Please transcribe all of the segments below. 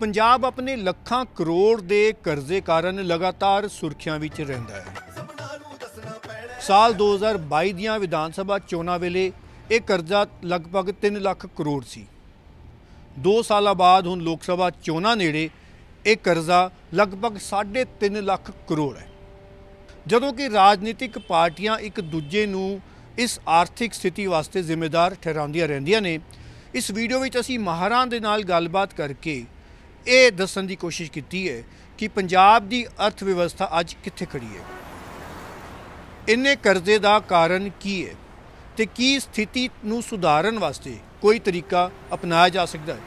ਪੰਜਾਬ ਆਪਣੇ ਲੱਖਾਂ ਕਰੋੜ ਦੇ ਕਰਜ਼ੇ ਕਾਰਨ ਲਗਾਤਾਰ ਸੁਰਖੀਆਂ ਵਿੱਚ ਰਹਿੰਦਾ ਹੈ। ਸਾਲ 2022 ਦੀਆਂ ਵਿਧਾਨ ਸਭਾ ਚੋਣਾਂ ਵੇਲੇ ਇਹ ਕਰਜ਼ਾ ਲਗਭਗ 3 ਲੱਖ ਕਰੋੜ ਸੀ। 2 ਸਾਲਾਂ ਬਾਅਦ ਹੁਣ ਲੋਕ ਸਭਾ ਚੋਣਾਂ ਨੇੜੇ ਇਹ ਕਰਜ਼ਾ ਲਗਭਗ 3.5 ਲੱਖ ਕਰੋੜ ਹੈ। ਜਦੋਂ ਕਿ ਰਾਜਨੀਤਿਕ ਪਾਰਟੀਆਂ ਇੱਕ ਦੂਜੇ ਨੂੰ ਇਸ ਆਰਥਿਕ ਸਥਿਤੀ ਵਾਸਤੇ ਜ਼ਿੰਮੇਦਾਰ ਠਹਿਰਾਉਂਦੀਆਂ ਰਹਿੰਦੀਆਂ ਨੇ, ਇਸ ਵੀਡੀਓ ਵਿੱਚ ਅਸੀਂ ਮਾਹਰਾਂ ਦੇ ਨਾਲ ਗੱਲਬਾਤ ਕਰਕੇ ਇਹ ਦੱਸਣ ਦੀ ਕੋਸ਼ਿਸ਼ ਕੀਤੀ ਹੈ ਕਿ ਪੰਜਾਬ ਦੀ ਅਰਥ ਵਿਵਸਥਾ ਅੱਜ ਕਿੱਥੇ ਖੜੀ ਹੈ। ਇੰਨੇ ਕਰਜ਼ੇ ਦਾ ਕਾਰਨ ਕੀ ਹੈ ਤੇ ਕੀ ਸਥਿਤੀ ਨੂੰ ਸੁਧਾਰਨ ਵਾਸਤੇ ਕੋਈ ਤਰੀਕਾ ਅਪਣਾਇਆ ਜਾ ਸਕਦਾ ਹੈ?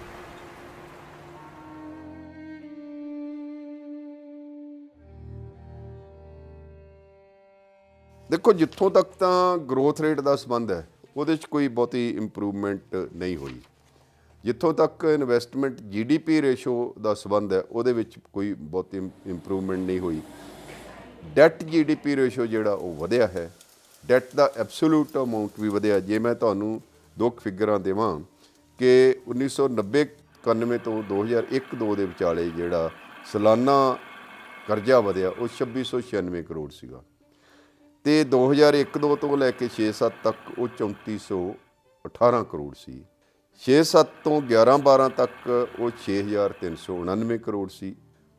ਦੇਖੋ, ਜਿੱਥੋਂ ਤੱਕ ਤਾਂ ਗਰੋਥ ਰੇਟ ਦਾ ਸੰਬੰਧ ਹੈ, ਉਹਦੇ 'ਚ ਕੋਈ ਬਹੁਤੀ ਇੰਪਰੂਵਮੈਂਟ ਨਹੀਂ ਹੋਈ। ਜਿੱਥੋਂ ਤੱਕ ਇਨਵੈਸਟਮੈਂਟ ਜੀਡੀਪੀ ਰੇਸ਼ੋ ਦਾ ਸੰਬੰਧ ਹੈ, ਉਹਦੇ ਵਿੱਚ ਕੋਈ ਬਹੁਤੀ ਇੰਪਰੂਵਮੈਂਟ ਨਹੀਂ ਹੋਈ। ਡੈਟ ਜੀਡੀਪੀ ਰੇਸ਼ੋ ਜਿਹੜਾ ਉਹ ਵਧਿਆ ਹੈ। ਡੈਟ ਦਾ ਐਬਸੋਲੂਟ ਅਮਾਉਂਟ ਵੀ ਵਧਿਆ। ਜੇ ਮੈਂ ਤੁਹਾਨੂੰ ਦੋ ਫਿਗਰਾਂ ਦੇਵਾਂ ਕਿ 1990 91 ਤੋਂ 2001-2 ਦੇ ਵਿਚਾਲੇ ਜਿਹੜਾ ਸਾਲਾਨਾ ਕਰਜ਼ਾ ਵਧਿਆ, ਉਹ 2696 ਕਰੋੜ ਸੀਗਾ। ਤੇ 2001-2 ਤੋਂ ਲੈ ਕੇ 6-7 ਤੱਕ ਉਹ 3418 ਕਰੋੜ ਸੀ। 6-7 ਤੋਂ 11-12 ਤੱਕ ਉਹ 6399 ਕਰੋੜ ਸੀ।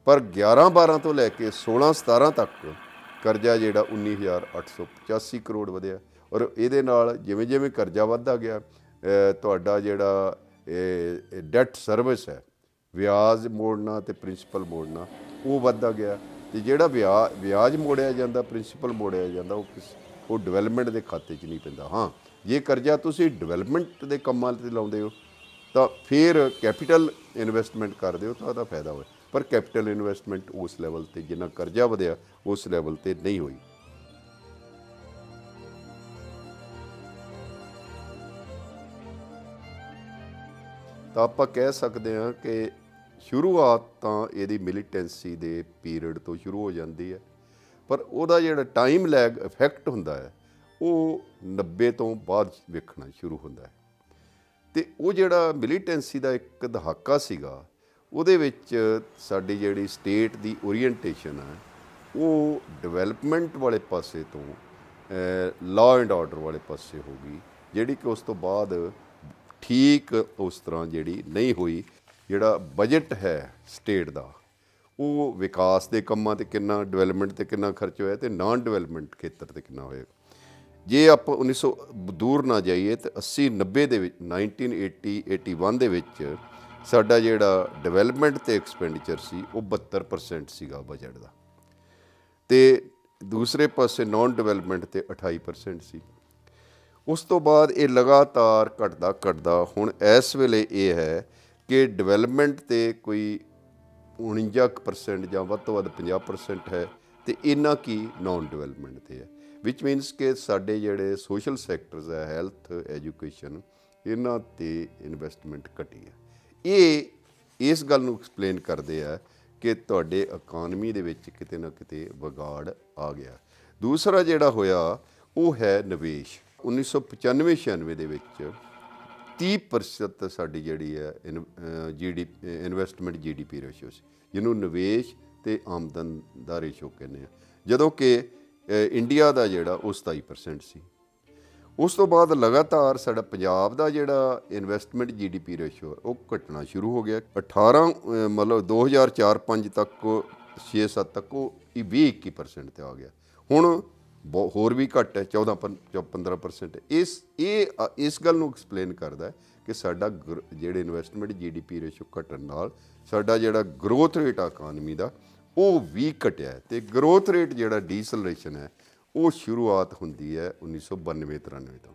ਪਰ 11-12 ਤੋਂ ਲੈ ਕੇ 16-17 ਤੱਕ ਕਰਜ਼ਾ ਜਿਹੜਾ 19885 ਕਰੋੜ ਵਧਿਆ। ਔਰ ਇਹਦੇ ਨਾਲ ਜਿਵੇਂ ਜਿਵੇਂ ਕਰਜ਼ਾ ਵੱਧਦਾ ਗਿਆ ਤੁਹਾਡਾ ਜਿਹੜਾ ਡੈਟ ਸਰਵਿਸ ਹੈ, ਵਿਆਜ ਮੋੜਨਾ ਤੇ ਪ੍ਰਿੰਸੀਪਲ ਮੋੜਨਾ, ਉਹ ਵੱਧਦਾ ਗਿਆ। ਤੇ ਜਿਹੜਾ ਵਿਆਜ ਵਿਆਜ ਮੋੜਿਆ ਜਾਂਦਾ, ਪ੍ਰਿੰਸੀਪਲ ਮੋੜਿਆ ਜਾਂਦਾ, ਉਹ ਕਿਸ, ਉਹ ਡਿਵੈਲਪਮੈਂਟ ਦੇ ਖਾਤੇ 'ਚ ਨਹੀਂ ਪੈਂਦਾ। ਹਾਂ ਜੇ ਕਰਜ਼ਾ ਤੁਸੀਂ ਡਿਵੈਲਪਮੈਂਟ ਦੇ ਕੰਮਾਂ ਤੇ ਲਾਉਂਦੇ ਹੋ, ਤਾਂ ਫਿਰ ਕੈਪੀਟਲ ਇਨਵੈਸਟਮੈਂਟ ਕਰਦੇ ਹੋ ਤਾਂ ਉਹਦਾ ਫਾਇਦਾ ਹੋਇਆ। ਪਰ ਕੈਪੀਟਲ ਇਨਵੈਸਟਮੈਂਟ ਉਸ ਲੈਵਲ ਤੇ, ਜਿੰਨਾ ਕਰਜ਼ਾ ਵਧਿਆ, ਉਸ ਲੈਵਲ ਤੇ ਨਹੀਂ ਹੋਈ। ਤਾਂ ਆਪਾਂ ਕਹਿ ਸਕਦੇ ਹਾਂ ਕਿ ਸ਼ੁਰੂਆਤ ਤਾਂ ਇਹਦੀ ਮਿਲੀਟੈਂਸੀ ਦੇ ਪੀਰੀਅਡ ਤੋਂ ਸ਼ੁਰੂ ਹੋ ਜਾਂਦੀ ਹੈ, ਪਰ ਉਹਦਾ ਜਿਹੜਾ ਟਾਈਮ ਲੈਗ ਇਫੈਕਟ ਹੁੰਦਾ ਹੈ ਉਹ 90 ਤੋਂ ਬਾਅਦ ਵੇਖਣਾ ਸ਼ੁਰੂ ਹੁੰਦਾ ਹੈ। ਤੇ ਉਹ ਜਿਹੜਾ ਮਿਲੀਟੈਂਸੀ ਦਾ ਇੱਕ ਦਹਾਕਾ ਸੀਗਾ, ਉਹਦੇ ਵਿੱਚ ਸਾਡੀ ਜਿਹੜੀ ਸਟੇਟ ਦੀ ਓਰੀਐਂਟੇਸ਼ਨ ਹੈ, ਉਹ ਡਿਵੈਲਪਮੈਂਟ ਵਾਲੇ ਪਾਸੇ ਤੋਂ ਲਾਅ ਐਂਡ ਆਰਡਰ ਵਾਲੇ ਪਾਸੇ ਹੋ ਗਈ, ਜਿਹੜੀ ਕਿ ਉਸ ਤੋਂ ਬਾਅਦ ਠੀਕ ਉਸ ਤਰ੍ਹਾਂ ਜਿਹੜੀ ਨਹੀਂ ਹੋਈ, ਜਿਹੜਾ ਬਜਟ ਹੈ ਸਟੇਟ ਦਾ, ਉਹ ਵਿਕਾਸ ਦੇ ਕੰਮਾਂ ਤੇ ਕਿੰਨਾ ਡਿਵੈਲਪਮੈਂਟ ਤੇ ਕਿੰਨਾ ਖਰਚ ਹੋਇਆ ਤੇ ਨਾਨ ਡਿਵੈਲਪਮੈਂਟ ਖੇਤਰ ਤੇ ਕਿੰਨਾ ਹੋਇਆ। ਜੇ ਆਪਾਂ 1900 ਦੂਰ ਨਾ ਜਾਈਏ ਤਾਂ 80 90 ਦੇ ਵਿੱਚ 1980 81 ਦੇ ਵਿੱਚ ਸਾਡਾ ਜਿਹੜਾ ਡਿਵੈਲਪਮੈਂਟ ਤੇ ਐਕਸਪੈਂਡੀਚਰ ਸੀ, ਉਹ 72% ਸੀਗਾ ਬਜਟ ਦਾ। ਤੇ ਦੂਸਰੇ ਪਾਸੇ ਨਾਨ ਡਿਵੈਲਪਮੈਂਟ ਤੇ 28% ਸੀ। ਉਸ ਤੋਂ ਬਾਅਦ ਇਹ ਲਗਾਤਾਰ ਘਟਦਾ ਘਟਦਾ, ਹੁਣ ਇਸ ਵੇਲੇ ਇਹ ਹੈ ਕਿ ਡਿਵੈਲਪਮੈਂਟ ਤੇ ਕੋਈ 49% ਜਾਂ ਵੱਧ ਤੋਂ ਵੱਧ 50% ਹੈ ਤੇ ਇਹਨਾਂ ਕੀ ਨਾਨ ਡਿਵੈਲਪਮੈਂਟ ਤੇ ਹੈ। ਵਿਚ ਮੀਨਸ ਕਿ ਸਾਡੇ ਜਿਹੜੇ ਸੋਸ਼ਲ ਸੈਕਟਰਸ ਹੈ ਹੈਲਥ ਐਜੂਕੇਸ਼ਨ ਇਹਨਾਂ ਤੇ ਇਨਵੈਸਟਮੈਂਟ ਘਟੀ ਹੈ। ਇਹ, ਇਸ ਗੱਲ ਨੂੰ ਐਕਸਪਲੇਨ ਕਰਦੇ ਆ ਕਿ ਤੁਹਾਡੇ ਇਕਨੋਮੀ ਦੇ ਵਿੱਚ ਕਿਤੇ ਨਾ ਕਿਤੇ ਵਿਗਾੜ ਆ ਗਿਆ। ਦੂਸਰਾ ਜਿਹੜਾ ਹੋਇਆ, ਉਹ ਹੈ ਨਿਵੇਸ਼। 1995-96 ਦੇ ਵਿੱਚ 30% ਸਾਡੀ ਜਿਹੜੀ ਹੈ ਜੀਡੀ ਇਨਵੈਸਟਮੈਂਟ ਜੀਡੀਪੀ ਰੇਸ਼ੋ ਸੀ, ਜਿਹਨੂੰ ਨਿਵੇਸ਼ ਤੇ ਆਮਦਨ ਦਾ ਰੇਸ਼ੋ ਕਹਿੰਦੇ ਆ। ਜਦੋਂ ਕਿ ਇੰਡੀਆ ਦਾ ਜਿਹੜਾ ਉਹ 27% ਸੀ। ਉਸ ਤੋਂ ਬਾਅਦ ਲਗਾਤਾਰ ਸਾਡਾ ਪੰਜਾਬ ਦਾ ਜਿਹੜਾ ਇਨਵੈਸਟਮੈਂਟ ਜੀਡੀਪੀ ਰੇਸ਼ੋ ਉਹ ਘਟਣਾ ਸ਼ੁਰੂ ਹੋ ਗਿਆ। 18 ਅਹ ਮਤਲਬ 2004-5 ਤੱਕ 6-7 ਤੱਕ ਉਹ 20-21% ਤੇ ਆ ਗਿਆ। ਹੁਣ ਬਹੁ- ਹੋਰ ਵੀ ਘੱਟ ਹੈ 14 15% ਇਸ, ਇਹ ਇਸ ਗੱਲ ਨੂੰ ਐਕਸਪਲੇਨ ਕਰਦਾ ਕਿ ਸਾਡਾ ਗਰ- ਜਿਹੜੇ ਇਨਵੈਸਟਮੈਂਟ ਜੀਡੀਪੀ ਰੇਸ਼ੋ ਘਟਣ ਨਾਲ ਸਾਡਾ ਜਿਹੜਾ ਗਰੋਥ ਰੇਟ ਆ ਇਕਨੋਮੀ ਦਾ ਉਹ ਵੀ ਘਟਿਆ ਹੈ ਤੇ ਗਰੋਥ ਰੇਟ ਜਿਹੜਾ ਡੀਸਲਰੇਸ਼ਨ ਹੈ, ਉਹ ਸ਼ੁਰੂਆਤ ਹੁੰਦੀ ਹੈ 1992 93 ਤੋਂ।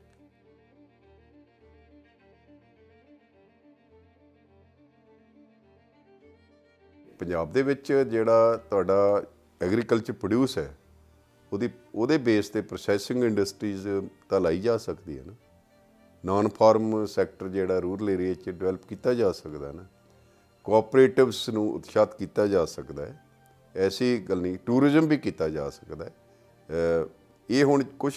ਪੰਜਾਬ ਦੇ ਵਿੱਚ ਜਿਹੜਾ ਤੁਹਾਡਾ ਐਗਰੀਕਲਚਰ ਪ੍ਰੋਡਿਊਸ ਹੈ, ਉਹਦੀ, ਉਹਦੇ ਬੇਸ ਤੇ ਪ੍ਰੋਸੈਸਿੰਗ ਇੰਡਸਟਰੀਜ਼ ਤਾਂ ਲਾਈ ਜਾ ਸਕਦੀ ਹੈ ਨਾ। ਨਾਨ ਫਾਰਮ ਸੈਕਟਰ ਜਿਹੜਾ ਰੂਰਲ ਏਰੀਆ 'ਚ ਡਿਵੈਲਪ ਕੀਤਾ ਜਾ ਸਕਦਾ ਨਾ। ਕੋਆਪਰੇਟਿਵਸ ਨੂੰ ਉਤਸ਼ਾਹਿਤ ਕੀਤਾ ਜਾ ਸਕਦਾ ਹੈ। ਐਸੀ ਗੱਲ ਨਹੀਂ, ਟੂਰਿਜ਼ਮ ਵੀ ਕੀਤਾ ਜਾ ਸਕਦਾ ਹੈ। ਇਹ ਹੁਣ ਕੁਝ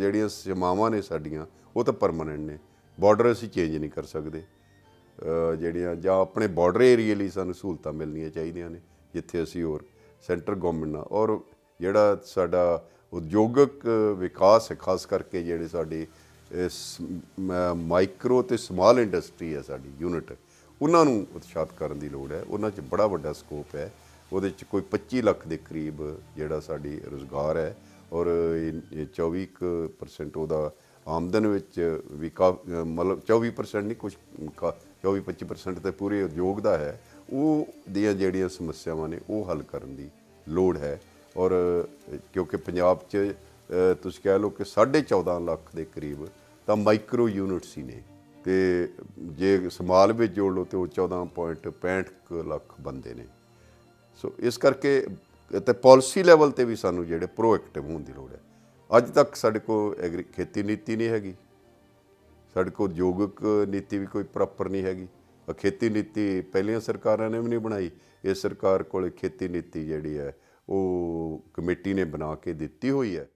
ਜਿਹੜੀਆਂ ਸੀਮਾਵਾਂ ਨੇ ਸਾਡੀਆਂ, ਉਹ ਤਾਂ ਪਰਮਨੈਂਟ ਨੇ। ਬਾਰਡਰ ਅਸੀਂ ਚੇਂਜ ਨਹੀਂ ਕਰ ਸਕਦੇ। ਜਿਹੜੀਆਂ, ਜਾਂ ਆਪਣੇ ਬਾਰਡਰ ਏਰੀਏ ਲਈ ਸਾਨੂੰ ਸਹੂਲਤਾਂ ਮਿਲਣੀਆਂ ਚਾਹੀਦੀਆਂ ਨੇ, ਜਿੱਥੇ ਅਸੀਂ ਹੋਰ ਸੈਂਟਰ ਗਵਰਨਮੈਂਟ ਨਾਲ, ਔਰ ਜਿਹੜਾ ਸਾਡਾ ਉਦਯੋਗਿਕ ਵਿਕਾਸ ਹੈ, ਖਾਸ ਕਰਕੇ ਜਿਹੜੇ ਸਾਡੇ ਮਾਈਕਰੋ ਤੇ ਸਮਾਲ ਇੰਡਸਟਰੀ ਹੈ ਸਾਡੀ ਯੂਨਿਟ ਉਹਨਾਂ ਨੂੰ ਉਤਸ਼ਾਹਤ ਕਰਨ ਦੀ ਲੋੜ ਹੈ। ਉਹਨਾਂ 'ਚ ਬੜਾ ਵੱਡਾ ਸਕੋਪ ਹੈ। ਉਹਦੇ 'ਚ ਕੋਈ 25 ਲੱਖ ਦੇ ਕਰੀਬ ਜਿਹੜਾ ਸਾਡੀ ਰੋਜ਼ਗਾਰ ਹੈ ਔਰ ਇਹ ਇਹ 24% ਉਹਦਾ ਆਮਦਨ ਵਿੱਚ ਵੀ ਕਾ, ਮਤਲਬ 24% ਨਹੀਂ ਕੁਝ 24-25% ਤੇ ਪੂਰੇ ਉਦਯੋਗ ਦਾ ਹੈ, ਉਹ ਦੀਆਂ ਜਿਹੜੀਆਂ ਸਮੱਸਿਆਵਾਂ ਨੇ ਉਹ ਹੱਲ ਕਰਨ ਦੀ ਲੋੜ ਹੈ ਔਰ ਕਿਉਂਕਿ ਪੰਜਾਬ 'ਚ ਤੁਸੀਂ ਕਹਿ ਲਓ ਕਿ 14.5 ਲੱਖ ਦੇ ਕਰੀਬ ਤਾਂ ਮਾਈਕਰੋ ਯੂਨਿਟਸ ਹੀ ਨੇ ਤੇ ਜੇ ਸਮਾਲ ਵਿੱਚ ਜੋੜ ਲਓ ਤੇ ਉਹ 14.65 ਕੁ ਲੱਖ ਬੰਦੇ ਨੇ। ਸੋ ਇਸ ਕਰਕੇ ਤੇ ਪਾਲਿਸੀ ਲੈਵਲ ਤੇ ਵੀ ਸਾਨੂੰ ਜਿਹੜੇ ਪ੍ਰੋਐਕਟਿਵ ਹੋਣ ਦੀ ਲੋੜ ਹੈ। ਅੱਜ ਤੱਕ ਸਾਡੇ ਕੋਲ ਐਗਰੀ ਖੇਤੀ ਨੀਤੀ ਨਹੀਂ ਹੈਗੀ। ਸਾਡੇ ਕੋਲ ਉਦਯੋਗਿਕ ਨੀਤੀ ਵੀ ਕੋਈ ਪ੍ਰੋਪਰ ਨਹੀਂ ਹੈਗੀ। ਖੇਤੀ ਨੀਤੀ ਪਹਿਲੀਆਂ ਸਰਕਾਰਾਂ ਨੇ ਵੀ ਨਹੀਂ ਬਣਾਈ। ਇਹ ਸਰਕਾਰ ਕੋਲ ਖੇਤੀ ਨੀਤੀ ਜਿਹੜੀ ਹੈ, ਉਹ ਕਮੇਟੀ ਨੇ ਬਣਾ ਕੇ ਦਿੱਤੀ ਹੋਈ ਹੈ।